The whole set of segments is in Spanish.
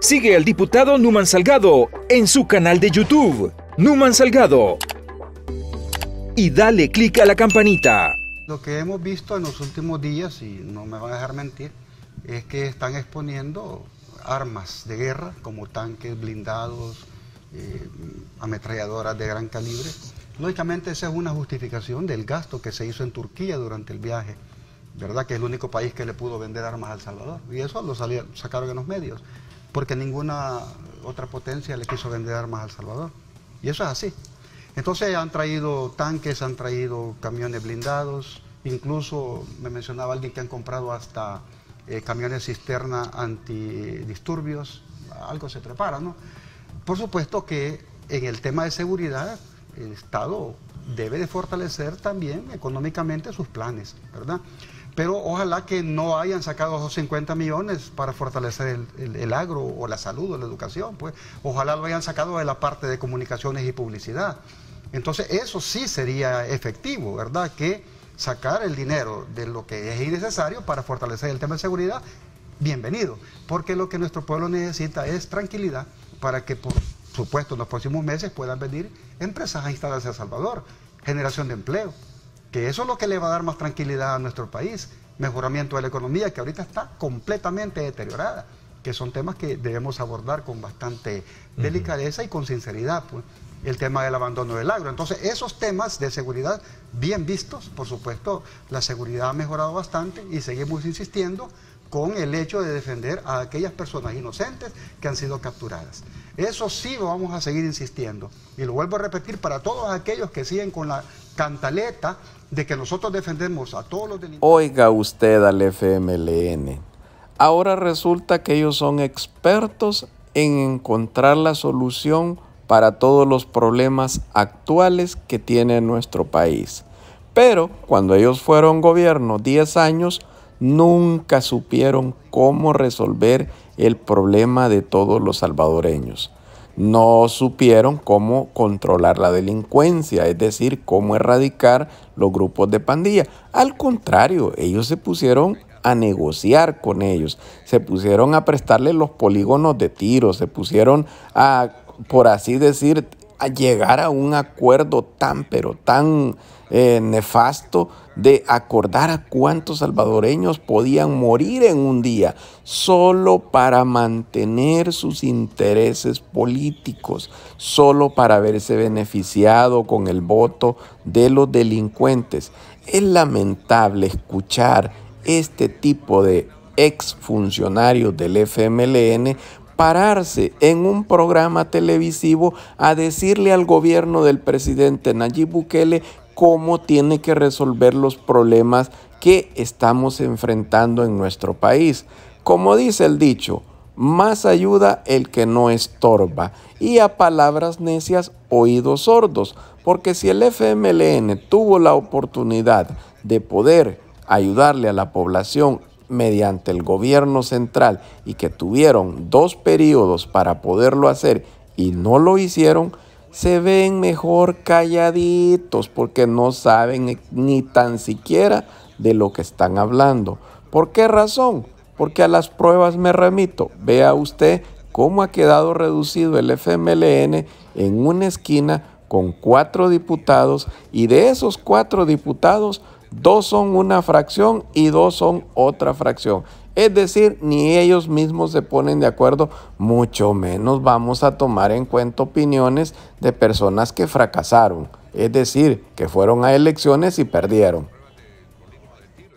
Sigue al diputado Numan Salgado en su canal de YouTube, Numan Salgado. Y dale clic a la campanita. Lo que hemos visto en los últimos días, y no me van a dejar mentir, es que están exponiendo armas de guerra como tanques blindados, eh, ametralladoras de gran calibre. Lógicamente esa es una justificación del gasto que se hizo en Turquía durante el viaje, ¿verdad? Que es el único país que le pudo vender armas al Salvador. Y eso lo sacaron en los medios porque ninguna otra potencia le quiso vender armas al Salvador. Y eso es así. Entonces han traído tanques, han traído camiones blindados, incluso me mencionaba alguien que han comprado hasta eh, camiones cisterna antidisturbios, algo se prepara, ¿no? Por supuesto que en el tema de seguridad el Estado debe de fortalecer también económicamente sus planes, ¿verdad? Pero ojalá que no hayan sacado esos 50 millones para fortalecer el, agro o la salud o la educación, pues ojalá lo hayan sacado de la parte de comunicaciones y publicidad. Entonces eso sí sería efectivo, ¿verdad? Que sacar el dinero de lo que es innecesario para fortalecer el tema de seguridad, bienvenido, porque lo que nuestro pueblo necesita es tranquilidad para que por supuesto en los próximos meses puedan venir empresas a instalarse a Salvador, generación de empleo que eso es lo que le va a dar más tranquilidad a nuestro país, mejoramiento de la economía que ahorita está completamente deteriorada, que son temas que debemos abordar con bastante delicadeza y con sinceridad. Pues el tema del abandono del agro. Entonces, esos temas de seguridad bien vistos, por supuesto, la seguridad ha mejorado bastante y seguimos insistiendo con el hecho de defender a aquellas personas inocentes que han sido capturadas. Eso sí lo vamos a seguir insistiendo. Y lo vuelvo a repetir para todos aquellos que siguen con la cantaleta de que nosotros defendemos a todos los delincuentes. Oiga usted al FMLN. Ahora resulta que ellos son expertos en encontrar la solución para todos los problemas actuales que tiene nuestro país. Pero cuando ellos fueron gobierno 10 años, nunca supieron cómo resolver el problema de todos los salvadoreños no supieron cómo controlar la delincuencia, es decir, cómo erradicar los grupos de pandilla. Al contrario, ellos se pusieron a negociar con ellos, se pusieron a prestarle los polígonos de tiro, se pusieron a, por así decir, a llegar a un acuerdo tan, pero tan eh, nefasto de acordar a cuántos salvadoreños podían morir en un día solo para mantener sus intereses políticos, solo para verse beneficiado con el voto de los delincuentes. Es lamentable escuchar este tipo de exfuncionarios del FMLN pararse en un programa televisivo a decirle al gobierno del presidente Nayib Bukele cómo tiene que resolver los problemas que estamos enfrentando en nuestro país. Como dice el dicho, más ayuda el que no estorba y a palabras necias oídos sordos, porque si el FMLN tuvo la oportunidad de poder ayudarle a la población mediante el gobierno central y que tuvieron dos periodos para poderlo hacer y no lo hicieron, se ven mejor calladitos porque no saben ni tan siquiera de lo que están hablando. ¿Por qué razón? Porque a las pruebas me remito. Vea usted cómo ha quedado reducido el FMLN en una esquina con cuatro diputados y de esos cuatro diputados Dos son una fracción y dos son otra fracción. Es decir, ni ellos mismos se ponen de acuerdo, mucho menos vamos a tomar en cuenta opiniones de personas que fracasaron, es decir, que fueron a elecciones y perdieron.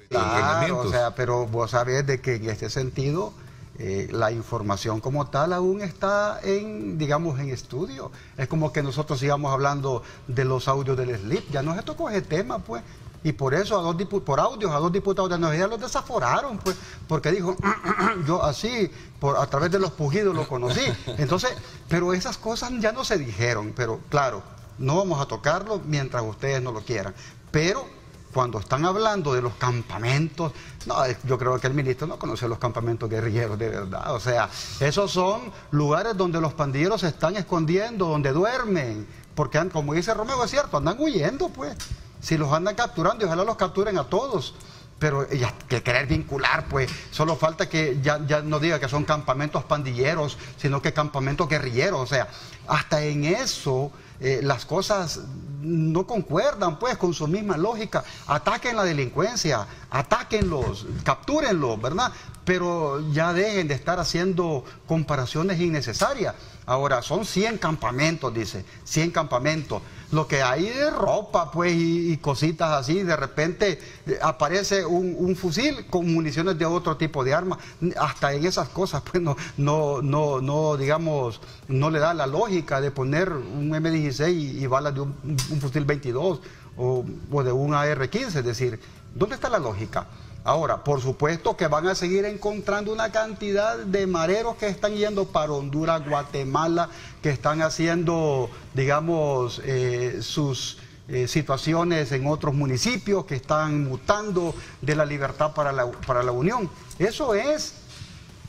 Claro, o sea, pero vos sabés de que en este sentido eh, la información como tal aún está en, digamos, en estudio. Es como que nosotros sigamos hablando de los audios del SLIP, ya no se tocó ese tema, pues. Y por eso, a dos por audios, a dos diputados de energía los desaforaron, pues, porque dijo, yo así, por, a través de los pujidos lo conocí. Entonces, pero esas cosas ya no se dijeron, pero claro, no vamos a tocarlo mientras ustedes no lo quieran. Pero cuando están hablando de los campamentos, no, yo creo que el ministro no conoce los campamentos guerrilleros de verdad. O sea, esos son lugares donde los pandilleros se están escondiendo, donde duermen, porque como dice Romeo, es cierto, andan huyendo, pues si los andan capturando y ojalá los capturen a todos. pero ya, que querer vincular, pues solo falta que ya, ya no diga que son campamentos pandilleros, sino que campamentos guerrilleros. O sea, hasta en eso eh, las cosas no concuerdan pues con su misma lógica. Ataquen la delincuencia, atáquenlos, captúrenlos, ¿verdad? Pero ya dejen de estar haciendo comparaciones innecesarias. Ahora, son 100 campamentos, dice, 100 campamentos. Lo que hay es ropa, pues, y, cositas así. De repente eh, aparece un, fusil con municiones de otro tipo de arma. Hasta en esas cosas, pues, no, no, no, no digamos, no le da la lógica de poner un M16 y, balas de un, fusil 22 o, o de un AR-15. Es decir, ¿dónde está la lógica? Ahora, por supuesto que van a seguir encontrando una cantidad de mareros que están yendo para Honduras, Guatemala, que están haciendo, digamos, eh, sus eh, situaciones en otros municipios, que están mutando de la libertad para la, para la unión. Eso es.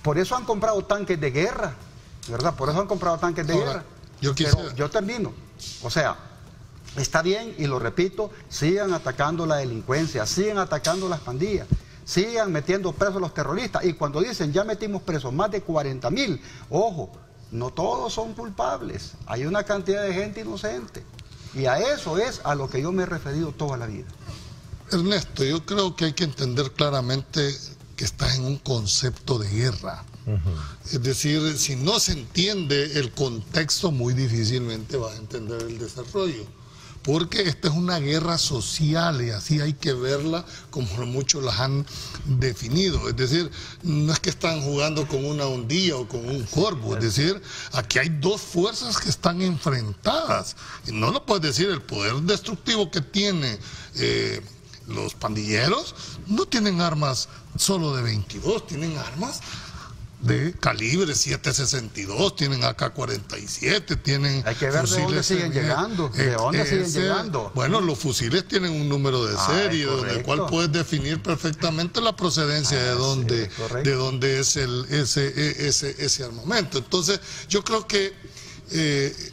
Por eso han comprado tanques de guerra, ¿verdad? Por eso han comprado tanques de guerra. Yo, Pero yo termino. O sea, está bien, y lo repito, sigan atacando la delincuencia, sigan atacando las pandillas sigan metiendo presos a los terroristas. Y cuando dicen ya metimos presos más de 40 mil, ojo, no todos son culpables. Hay una cantidad de gente inocente. Y a eso es a lo que yo me he referido toda la vida. Ernesto, yo creo que hay que entender claramente que estás en un concepto de guerra. Es decir, si no se entiende el contexto, muy difícilmente vas a entender el desarrollo porque esta es una guerra social y así hay que verla como muchos las han definido. Es decir, no es que están jugando con una ondilla o con un corvo, es decir, aquí hay dos fuerzas que están enfrentadas. Y no lo puedes decir, el poder destructivo que tiene... Eh, los pandilleros no tienen armas solo de 22, tienen armas de calibre 762, tienen AK-47, tienen Hay que ver de dónde siguen llegando, de dónde siguen llegando. Bueno, los fusiles tienen un número de ah, serie, con el cual puedes definir perfectamente la procedencia de ah, dónde, de dónde es el, ese, e, ese, ese armamento. Entonces, yo creo que eh,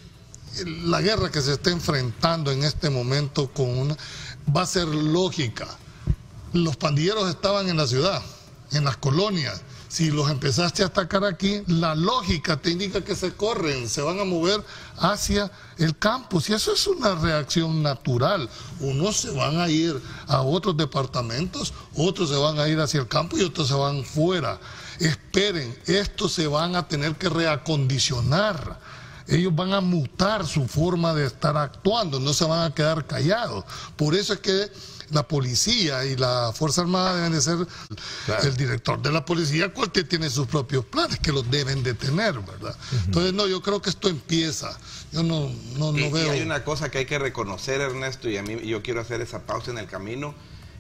la guerra que se está enfrentando en este momento con una, va a ser lógica. Los pandilleros estaban en la ciudad, en las colonias si los empezaste a atacar aquí, la lógica te indica que se corren, se van a mover hacia el campus. Y eso es una reacción natural. Unos se van a ir a otros departamentos, otros se van a ir hacia el campo y otros se van fuera. Esperen, estos se van a tener que reacondicionar. Ellos van a mutar su forma de estar actuando, no se van a quedar callados. Por eso es que la policía y la Fuerza Armada deben de ser el director de la policía, cualquier tiene sus propios planes que los deben de tener, ¿verdad? Entonces, no, yo creo que esto empieza. Yo no, no, veo. Y hay una cosa que hay que reconocer, Ernesto, y a mí yo quiero hacer esa pausa en el camino.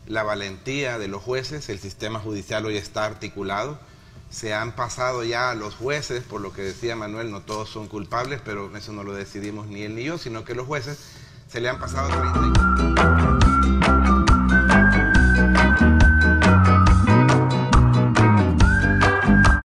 La valentía de los jueces, el sistema judicial hoy está articulado se han pasado ya a los jueces, por lo que decía Manuel, no todos son culpables, pero eso no lo decidimos ni él ni yo, sino que los jueces se le han pasado 30